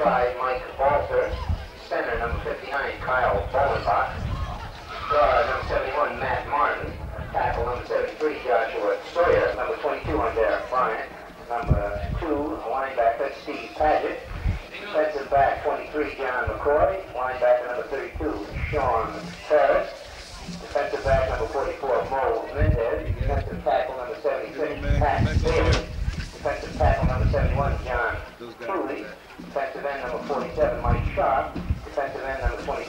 try, Mike Walter. Center, number 59, Kyle Bolenbach. Guard, number 71, Matt Martin. Tackle, number 73, Joshua Sawyer. Number 22, Derek Bryant. Number 2, linebacker, Steve Paget. Defensive back, 23, John McCoy. Linebacker, number 32, Sean Ferris. Defensive back, number 44, Mo Mendez. Defensive tackle, number 76, Pat Bailey. Defensive tackle, number 71, John Truly. Defensive end, number 47, Mike Sharp. Defensive end, number 20.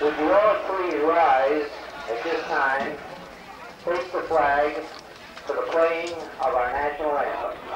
Would you all please rise at this time, face the flag for the playing of our national anthem.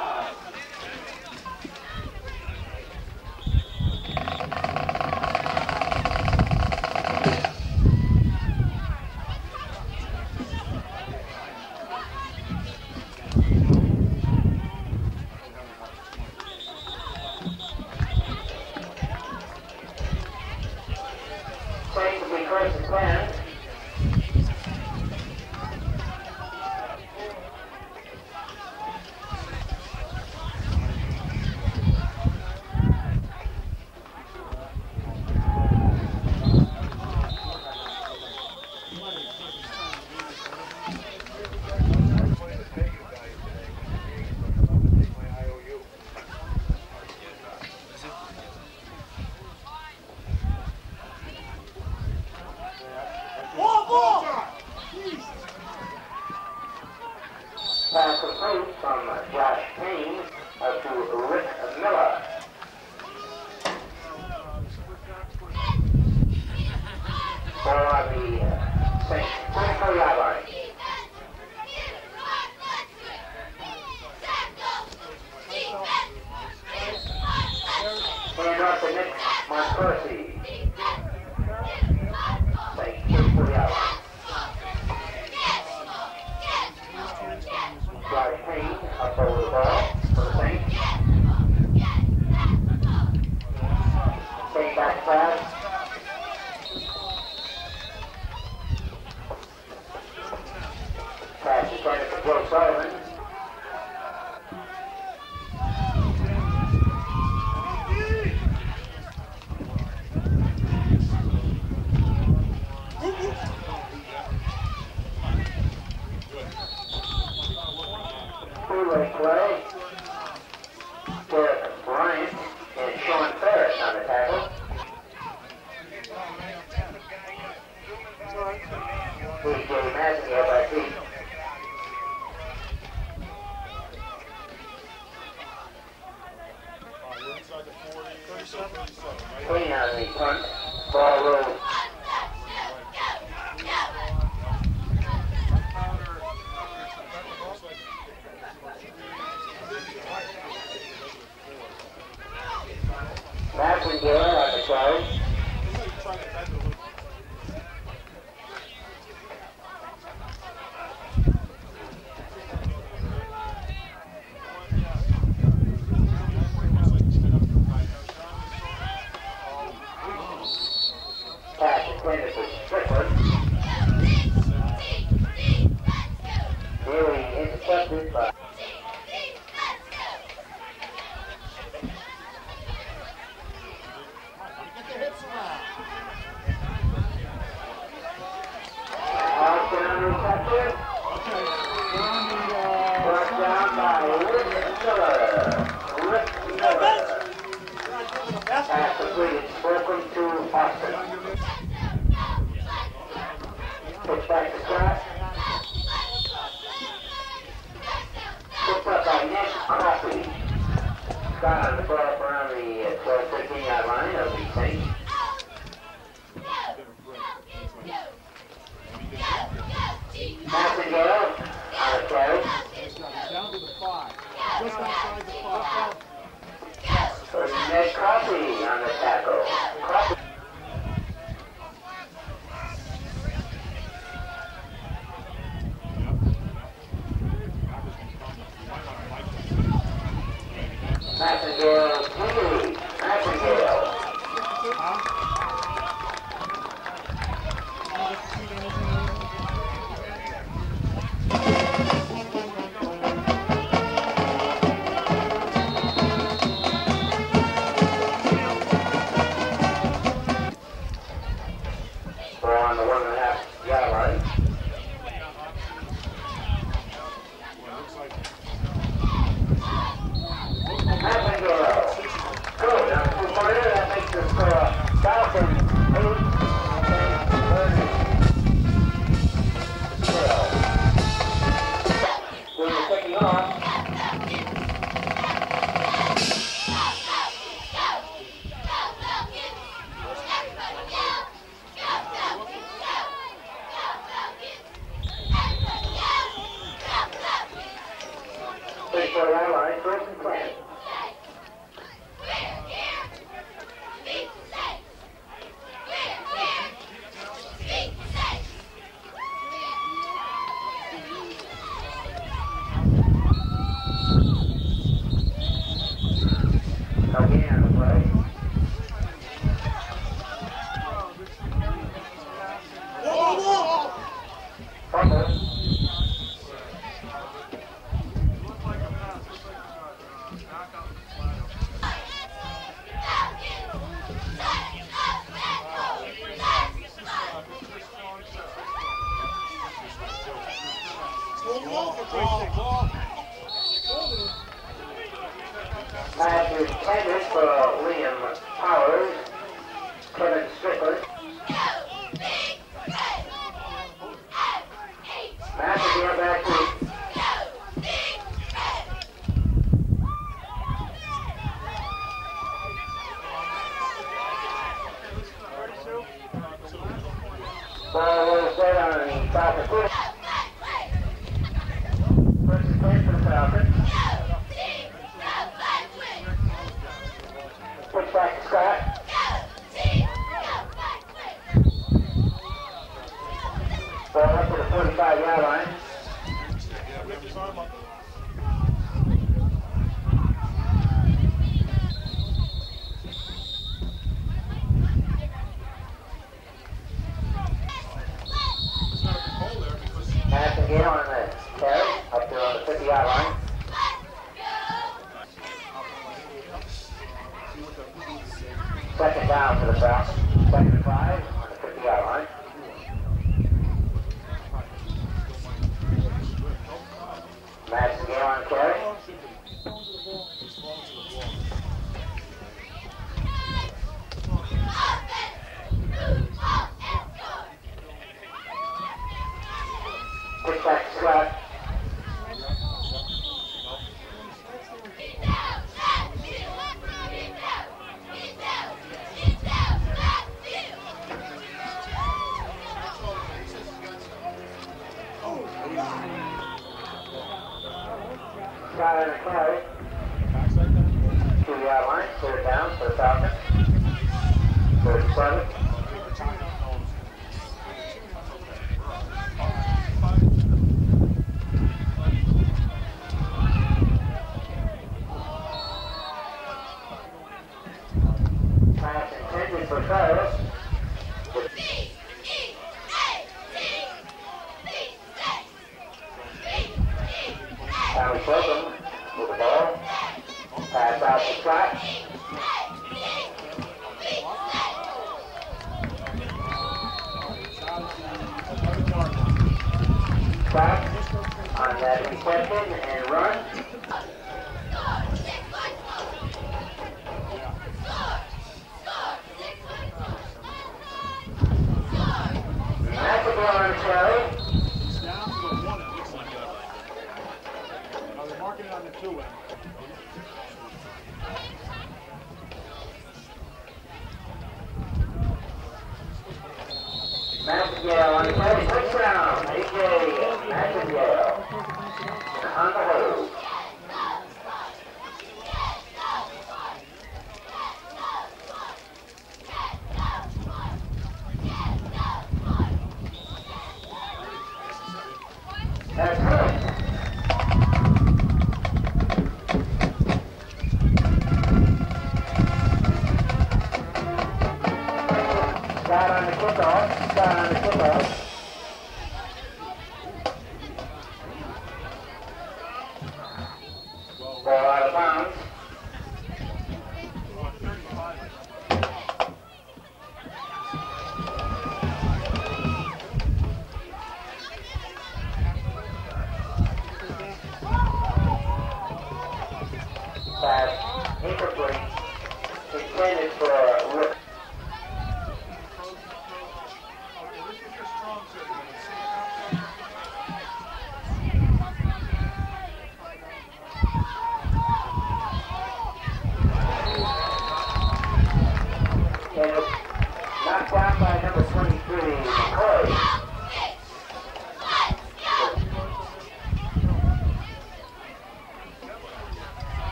Massengill on the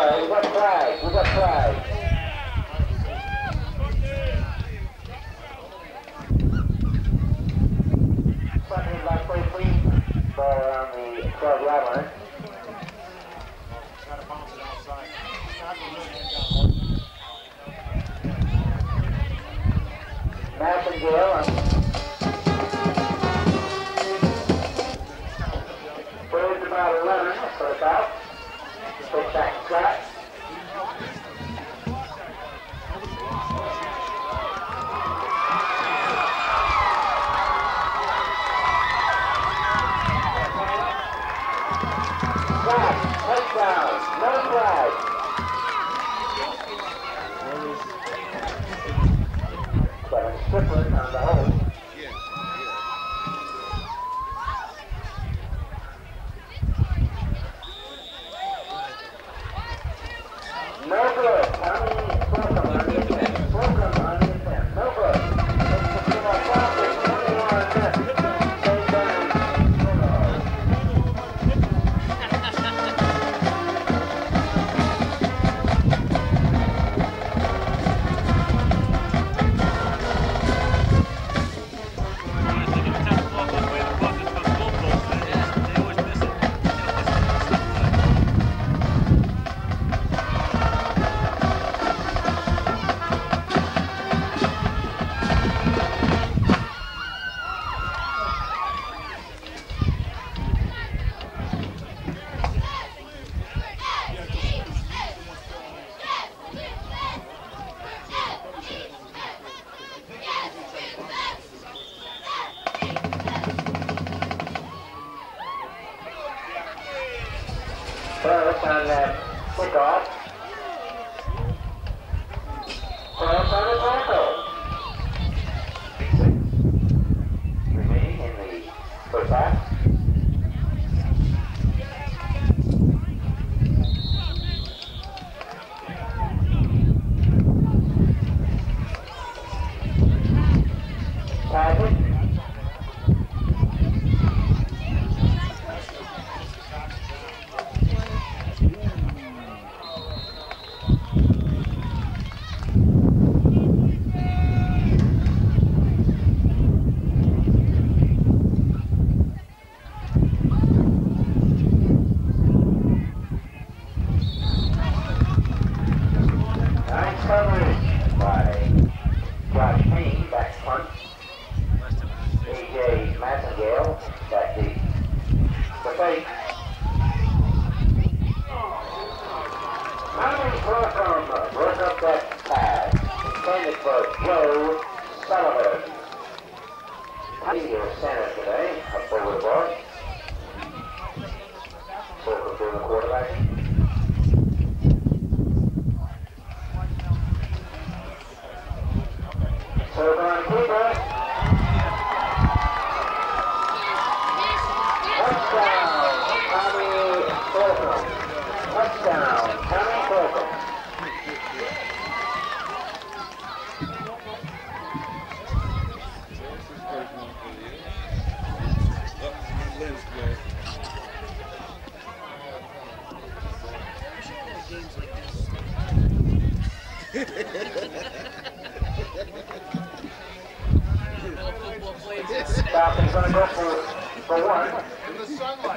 far. We got pride. We got Got to flat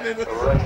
happening.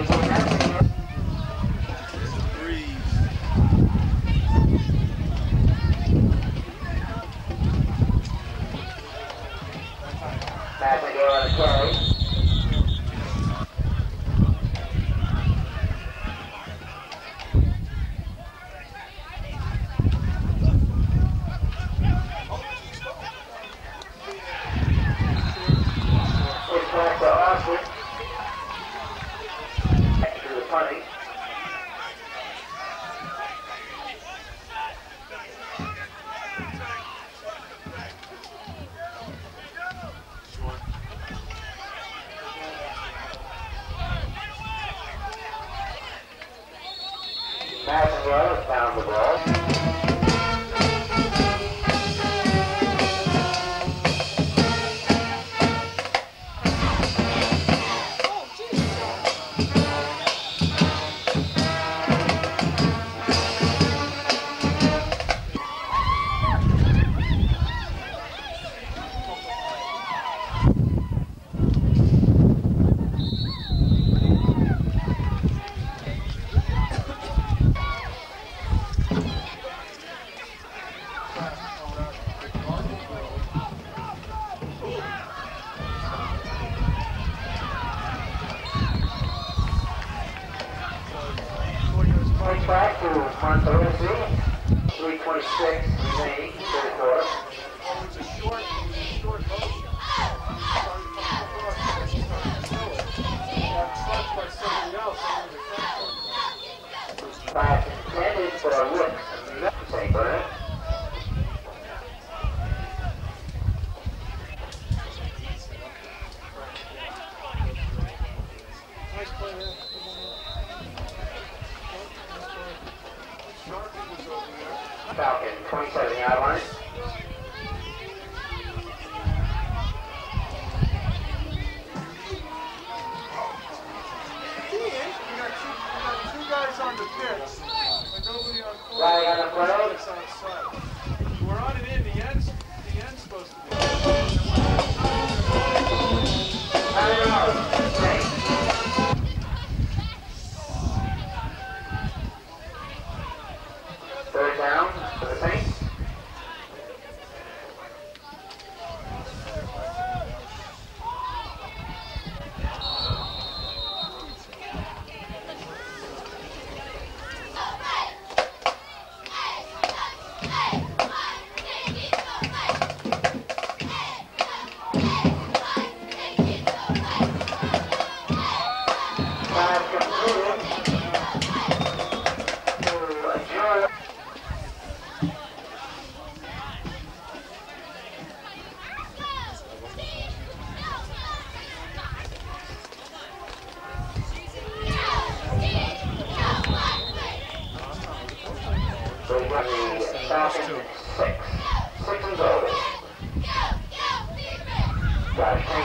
Thank you.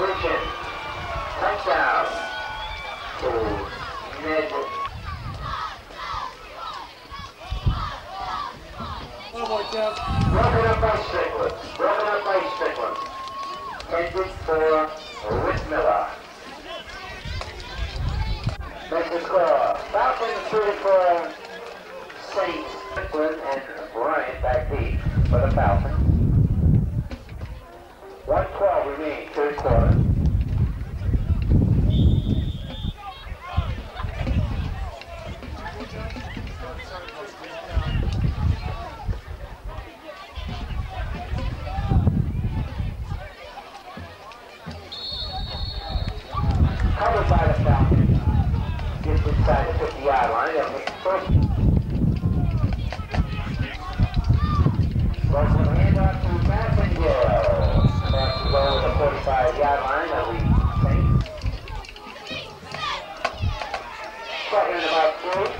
completion. Touchdown to Ned. Broken up by Strickland. Broken up by Strickland. Pending for Rick Miller. That's the score. Falcons 34, Saints, Strickland, and Bryant back deep for the Falcons. 112 remaining, third quarter. Covered by the Falcons. Gets inside the 50-yard line. First. Russell handoff to Massengill goes the 45 yard line that we think. Right here in three.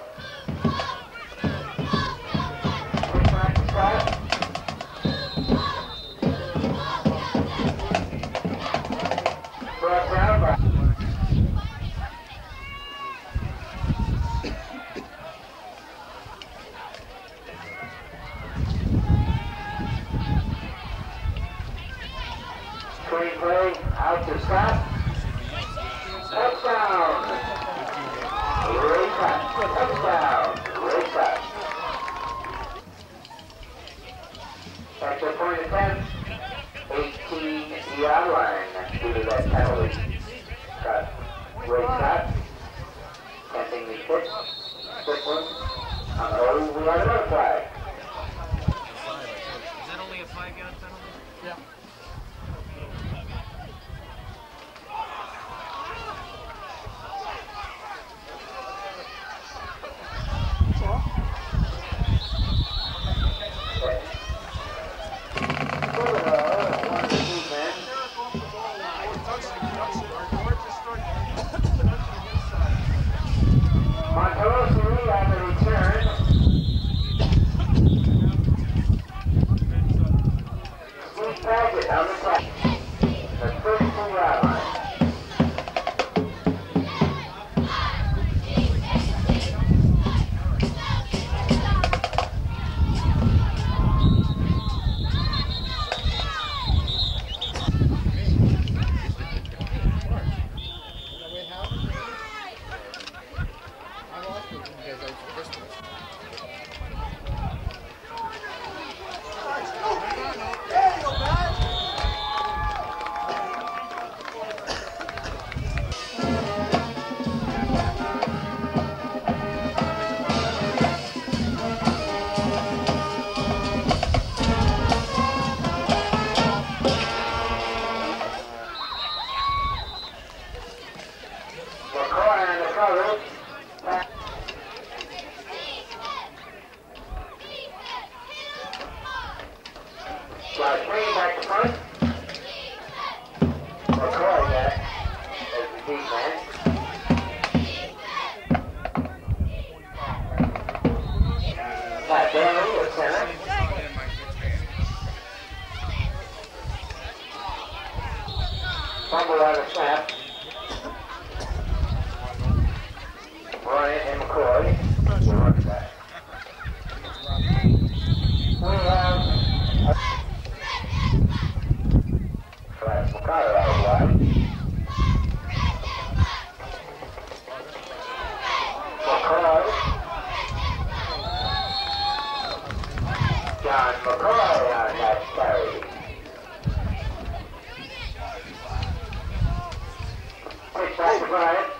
project, on the project. John McCoy on that carry. Pitch back to